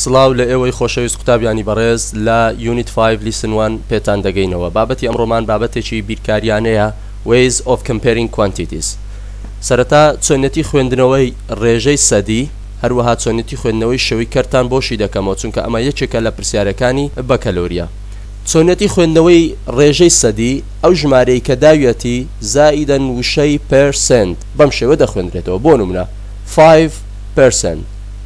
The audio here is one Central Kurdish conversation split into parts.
سڵاو لە ئێوەی خۆشەویست قوتابیانی بەڕێز لە یونیت فایڤ لیسن وان پێتان دەگەینەوە بابەتی ئەمڕۆمان بابەتێکی بیرکاریانەیە Ways of Comparing Quantities سەرەتا چۆنیەتی خوێندنەوەی ڕێژەی سەدی هەروەها چۆنیەتی خوێندنەوەی شەوی کەرتان بۆشی دەکەمەوە چونکە ئەمە یەکێکە لە پرسیارەکانی بەکەلۆریە چۆنیەتی خوێندنەوەی ڕێژەی سەدی ئەو ژمارەی کە داویەتی زائیدەن وشەی پێرسێنت بەم شێوە دەخوێندرێتەوە بۆ نمونە 5 پێرسێنت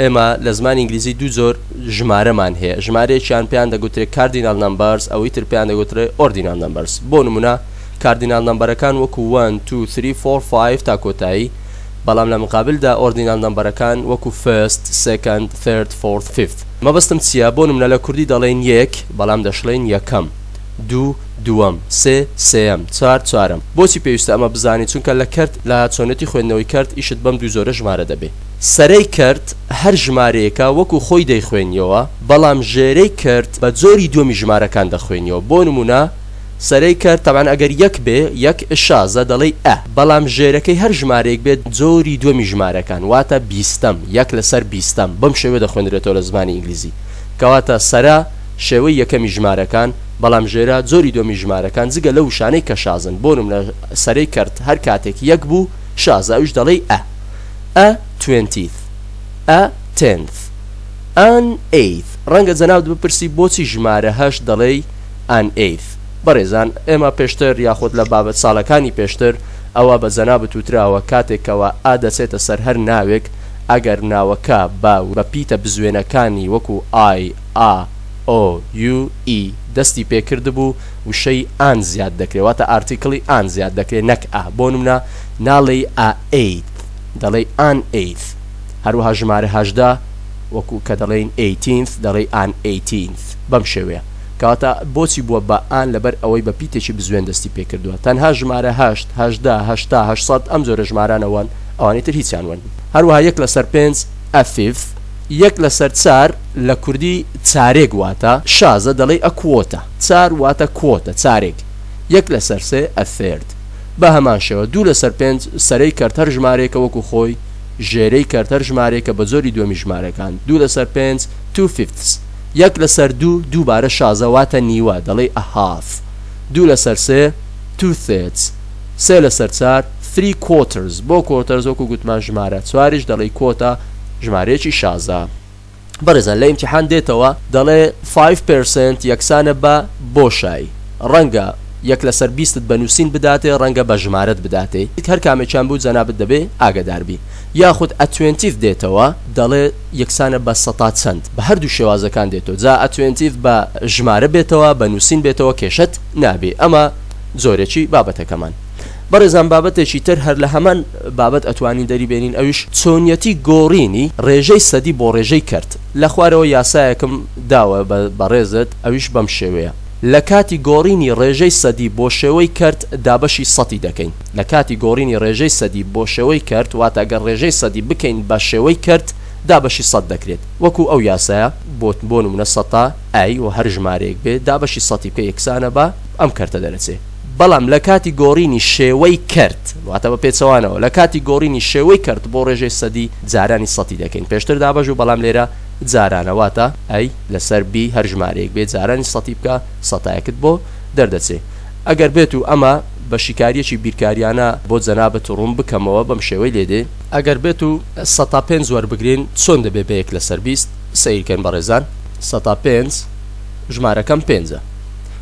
ئێمە لە زمانی ئینگلیزی دوو جۆر ژمارەمان هەیە، ژمارەیەکیان پێیان دەگوترێت Cardinal Numbers ئەوەی تر پێیان دەگوترێت Ordinal Numbers. بۆ نموونە Cardinal نەمبەرەکان وەکوو One، Two، Three، Four، Five تا کۆتایی، بەڵام لە مقابلدا Ordinal نەمبەرەکان وەکوو First، Second، Third، Fourth، Fifth. مەبەستم چییە؟ بۆ نموونە لە کوردی دەڵێین یەک، بەڵام دەشڵێین یەکەم، دوو، دووەم، سێ، سێیەم، چوار، چوارەم. بۆچی پێویستە ئەمە بزانیت؟ چونکە لە کەرت، لە چۆنیەتی خوێندنەوەی کەرت، ئیشت بەم دوو جۆرە ژمارە دەبێت. سەرەی کرت هەر ژمارەیەکە وەکو خۆی دەیخوێنیەوە، بەڵام ژێرەی کرت بە جۆری دووەمی ژمارەکان دەخوێنیەوە، بۆ نمونە سەرەی کرت تەبعەن ئەگەر یەک بێ یەک ە شازە دەڵێی ئە، بەڵام ژێرەکەی هەر ژمارەیەک بێت جۆری دووەمی ژمارەکان واتە بیستەم، یەک لەسەر بیستەم، بەم شێوە دەخوێنرێتەوە لە زمانی ئینگلیزی، کەواتە سەرە شێوەی یەکەمی ژمارەکان، بەڵام ژێرە جۆری دووەمی ژمارەکان جگە لەو وشانەی کە شازن، بۆ نمونە سەرەی کرت هەر کاتێک یەک بوو شازە ئەویش دەڵێی ئە. a twentieth a tenth an eighth ڕەنگە جەنابت بپرسی بۆچی ژمارە هەشت دەڵێی an eighth بەڕێزان ئێمە پێشتر یاخود لە بابەت ساڵەکانی پێشتر ئەوە بە جەنابت وتراوە کاتێک کەوا a دەچێتە سەر هەر ناوێک ئەگەر ناوەکە بە و بە پیتە بزوێنەکانی وەکو i a o u e دەستی پێکردبوو وشەی an زیاد دەکرێ واتە ئارتیکڵی an زیاد دەکرێ نەک a بۆ نمونە ناڵێی ئا ئێیت دەڵێی ئان ئێیت هەروەها ژمارە هەژدە وەکو کە دەڵێین ئێیتینث دەڵێی ئان ئێیتینث بەم شێوەیە کەواتە بۆچی بووە بە ئان لەبەر ئەوەی بە پیتێکی بزوێن دەستی پێکردووە تەنها ژمارە هەشت هەژدە هەشتا هەشت سەد ئەم جۆرە ژمارانە وەن ئەوانی تر هیچیان وەن هەروەها یەک لەسەر پێنج ئە فیفث یەک لەسەر چار لە کوردی چارێک واتە شازە دەڵێی ئە کوۆتە چار واتە کوۆتە چارێک یەک لەسەر سێ ئە ثێرد بە هەمان شێوە دوو لەسەر پێنج سەرەی کەرت هەر ژمارەیەکە وەکو خۆی ژێرەی کەرت هەر ژمارەیەکە بە جۆری دووەمی ژمارەکان دوو لەسەر پێنج تو فیفتس یەک لەسەر دوو دووبارە شازە واتە نیوە دەڵێی ئە هاف دوو لەسەر سێ تو ثێتس سێ لەسەر چار ثری کۆترز بۆ کۆترز وەکو گوتمان ژمارە چواریش دەڵێی کۆتا ژمارەیەکی شازە. بەڕێزان لە ئیمتیحان دێتەوە دەڵێ فایڤ پێرسێنت یەکسانە بە بۆشای ڕەنگە یەک لەسەر بیستت بە نووسین بداتێ ڕەنگە بە ژمارەت بداتێ هەر کامێکیان بوو جەنابت دەبێ ئاگەدار بی یاخود ئەتوێنتیڤ دێتەوە دەڵێ یەکسانە بە سەتا چەند بە هەردوو شێوازەکان دێتەوە جا ئەتوێنتیڤ بە ژمارە بێتەوە بە نووسین بێتەوە کێشەت نابێ ئەمە جۆرێکی بابەتەکەمان. بەڕێزان بابەتێکی تر هەر لە هەمان بابەت ئەتوانین دەری بێنین ئەویش چۆنیەتی گۆڕینی ڕێژەی سەدی بۆ ڕێژەی کەرت لە خوارەوە یاسایەکم داوە بە بەڕێزت ئەویش بەم شێوەیە لە کاتی گۆڕینی ڕێژەی سەدی بۆ شێوەی کەرت دابەشی سەتی دەکەین لە کاتی گۆڕینی ڕێژەی سەدی بۆ شێوەی کەرت واتە گەر ڕێژەی سەدی بکەین بە شێوەی کەرت دابەشی سەت دەکرێت وەکو ئەو یاسایە بۆ بۆ نمونە سەتا ئای و هەر ژمارەیەک بێ دابەشی سەتی بکە یەکسانە بە ئەم کەرتە دەرەچێ. بەڵام لە کاتی گۆڕینی شێوەی کەرت، واتە بە پێچەوانەوە، لە کاتی گۆڕینی شێوەی کەرت بۆ ڕێژەی سەدی، جارانی سەتی دەکەین، پێشتر دابەش بوو، بەڵام لێرە جارانە، واتە، ئەی، لەسەر بی هەر ژمارەیەک بێ جارانی سەتی بکە، سەتایەکت بۆ دەردەچێ. ئەگەر بێت و ئەمە بە شیکارییەکی بیرکارییانە بۆ جەنابت ڕوون بکەمەوە، بەم شێوەی لێ دێ. ئەگەر بێت و سەتا پێنج وەربگرین، چۆن دەبێ بە یەک لەسەر بیست؟ سەیرکەن بەڕێزان، سەتا پێنج، ژمارەکەم پێنجە.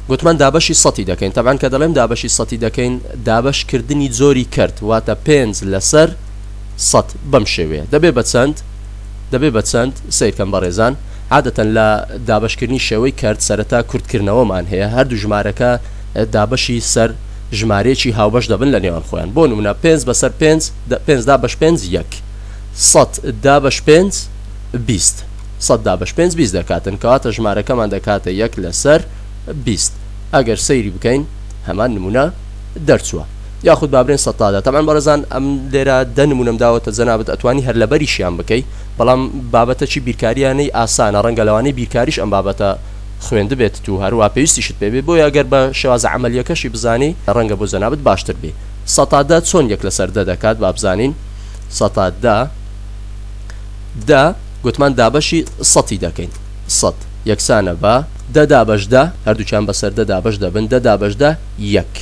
گوتمان دابەشی سەتی دەکەین تەبعەن کە دەڵێم دابەشی سەتی دەکەین دابەش کردنی جۆری کەرت واتە پێنج لەسەر سەد بەم شێوەیە دەبێ بە چەند دەبێ بە چەند سیرکەم بەڕێزان عادەتەن لە دابشکردنی شێوەی کەرت سەرەتا کورتکردنەوەمان هەیە هەردوو ژمارەکە دابشی سەر ژمارەیەکی هاوبەش دەبن لە نێوان خۆیان بۆ نمونە پێنج بەسەر پێنج پێنج دابش پێنج یەک سەد دابش پێنج بیست سەد دابەش پێنج بیست دەکاتن کەواتە ژمارەکەمان دەکاتە یەک لەسەر بیست ئەگەر سەیری بکەین هەمان نمونە دەرچووە یاخود بابرێن سەتادا تەمان بەڕێزان ئەم لێرە دە نمونەم داوەتە جەنابت ئەتوانی هەر لەبەریشیان بکەی بەڵام بابەتەکی بیرکاریانەی ئاسانە ڕەنگە لەوانەی بیرکاریش ئەم بابەتە خوێندبێت و هەروە پێویستیشت پێبێ بۆیە گەر بە شێوازە عملیەکەشی بزانی ڕەنگە بۆ جەنابت باشتر بێ سەتا دە چۆن یەک لەسەر دە دەکات بابزانین سەتا دە دە گوتمان دابەشی سەتی دەکەین. سەت یەکسانە بە دە دابەش دە، هەردووکیان بەسەر دە دابەش دەبن، دە دابەش دە یەک.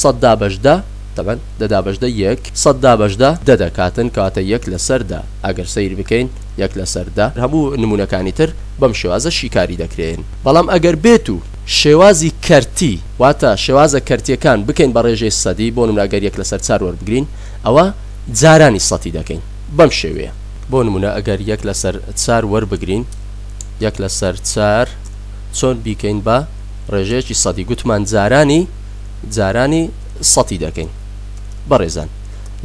سەت دابەش دە، تەبەن دە دابەش دە یەک، سەت دابەش دە دە دەکاتن، کەواتە یەک لەسەر دە، ئەگەر سەیر بکەین یەک لەسەر دە. هەموو نموونەکانی تر بەم شێوازە شیکاری دەکرێن. بەڵام ئەگەر بێت و شێوازی کەرتی، واتە شێوازە کەرتییەکان بکەین بە ڕێژەی سەدی، بۆ نموونە ئەگەر یەک لەسەر چار وەربگرین، ئەوا جارانی سەتی دەکەین. بەم شێوەیە بۆ نمونە ئەگەر یەک لەسەر چار وەربگرین یەک لەسەر چار چۆن بیکەین بە ڕێژەیەکی سەدی گوتمان جارانی جارانی سەتی دەکەین بەڕێزان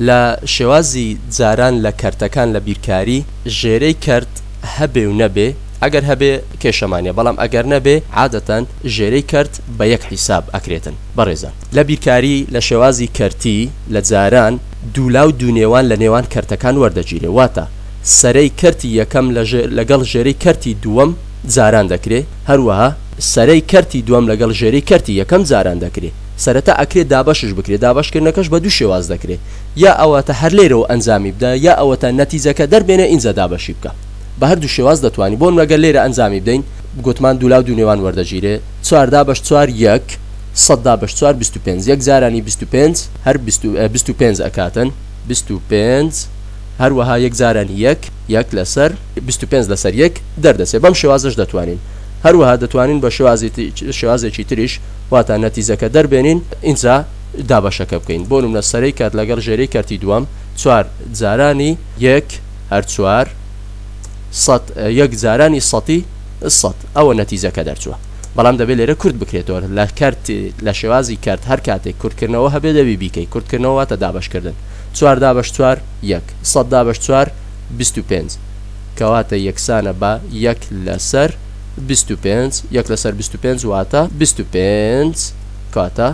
لە شێوازی جاران لە کەرتەکان لە بیرکاری ژێرەی کەرت هەبێ و نەبێ ئەگەر هەبێ کێشەمانە بەڵام ئەگەر نەبێ عادەتەن ژێرەی کەرت بە یەک حیساب ئەکرێتن بەڕێزان لە بیرکاری لە شێوازی کەرتی لە جاران دوولا و دوونێوان لە نێوان کەرتەکان وەردەگیرێ، واتە سەرەی کەرتی یەکەم لەگەڵ ژێرەی کەرتی دووەم جاران دەکرێ، هەروەها. سەرەی کەرتی دووەم لەگەڵ ژێرەی کەرتی یەکەم جاران دەکرێ، سەرەتا ئەکرێ دابەشش بکرێ، دابەشکردنەکەش بە دوو شێواز دەکرێ، یا ئەوەتا هەر لێرەوە ئەنجامی بدە، یا ئەوەتا نەتیجەکە دەربێنە ئینجا دابەشی بکە، بە هەردوو شێواز دەتوانی، بۆ نموونە گەر لێرە ئەنجامی بدەین، گوتمان دوولا و دوونێوان وەردەگیرێ، چوار دابەش چوار یەک، سەد دابەش چوار بیست و پێنج یەک جارانی بیست و پێنج هەر بیست و بیست و پێنج ئەکاتن بیست و پێنج هەروەها یەک جارانی یەک یەک لەسەر بیست و پێنج لەسەر یەک دەردەچێت بەم شێوازەش دەتوانین هەروەها دەتوانین بە شێوازی شێوازێکی تریش واتە نەتیجەکە دەربێنین ئینجا دابەشەکە بکەین بۆ نمونە سەرەی کات لەگەڵ ژێرەی کەرتی دووەم چوار جارانی یەک هەر چوار سەد یەک جارانی سەتی سەد ئەوە نەتیجەکە دەرچووە بەڵام دەبێت لێرە کورت بکرێتەوە لە کەرت لە شێوازی کەرت هەر کاتێک کورتکردنەوە هەبێ دەبی بیکەی کورتکردنەوە واتە دابەشکردن چوار دابش چوار یەک سەد دابش چوار بیست و پێنج کەواتە یەکسانە بە یەک لەسەر بیست و پێنج یەک لەسەر بیست و پێنج واتە بیست و پێنج کاتە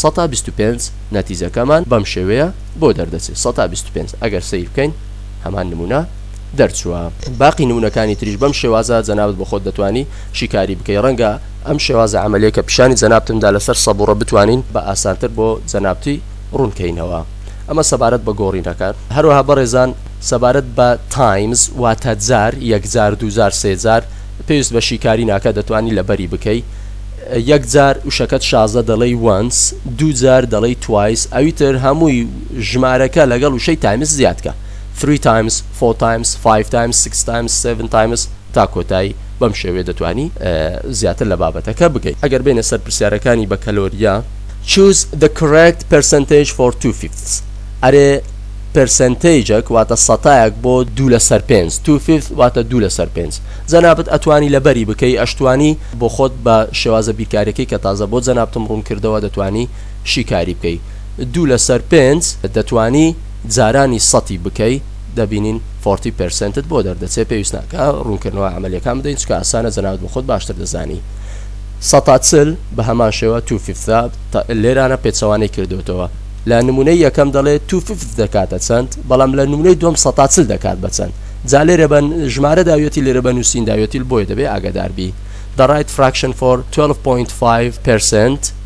سەتا بیست و پێنج نەتیجەکەمان بەم شێوەیە بۆ دەردەچێت سەتا بیست و پێنج ئەگەر سیر بکەین هەمان نمونە دەرچووە باقی نمونونەکانی تریش بەم شێوازە جەنابەت بۆ خۆت دەتوانی شیکاری بکەی ڕەنگە ئەم شێوازە عەمەلیە کە پیشانی جەنابتم دا لەسەر سەبوڕە بتوانین بە ئاسانتر بۆ جەنابتی ڕوون کەینەوە ئەمە سەبارەت بە گۆڕینەکان هەروەها بەڕێزان سەبارەت بە تایمز واتە جار یەک جار دوو جار سێ جار پێویست بە شیکاری ناکە دەتوانی لەبەری بکەی یەک جار وشەکەت شازە دەڵێی وەنس دوو جار دەڵێی توایس ئەوی تر هەمووی ژمارەکە لەگەڵ وشەی تایمز زیادکە 3 تایمز 4 تایمز 5 تایمز 6 تایمز 7 تایمز تا کۆتایی بەم شێوەیە دەتوانی زیاتر لە بابەتەکە بگەی. ئەگەر بێینە سەر پرسیارەکانی بەکەلۆریا. Choose the correct percentage for two fifths ئەرێ پێرسەنتەیجەک واتە سەتایەک بۆ دوو لەسەر پێنج two fifth واتە دوو لەسەر پێنج جەنابت ئەتوانی لەبەری بکەی ئەشتوانی بۆ خۆت بە شێوازە بیرکاریەکەی کە تازە بۆ جەنابتم ڕوون کردەوە دەتوانی شیکاری بکەی دوو لەسەر پێنج دەتوانی جارانی سەتی بکەی دەبینین فۆرتی پێرسێنتت بۆ دەردەچێت پێویست ناکا ڕوونکردنەوە عەمەلیەکان بدەین چکە ئاسانە جەنابت بۆ خۆت باشتر دەزانی سەتا چل بە هەمان شێوە تو فیفتا لێرانە پێچەوانەی کردوتەوە لە نمونەی یەکەم دەڵێت تو فیفت دەکاتە چەند بەڵام لە نمونەی دوم سەتا چل دەکات بە چەند جا لێرە بە ژمارە داویەتی لێرە بە نووسین داویەتی بۆیە دەبێ ئاگاداربی The right fraction for 12.5%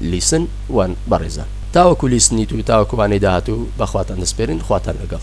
لیسن وان بەڕێزان. تاوەکو لیسنی تو تاوەکو وانەی داهاتوو بەخواتان دەسپێرین خواتان لەگەڵ.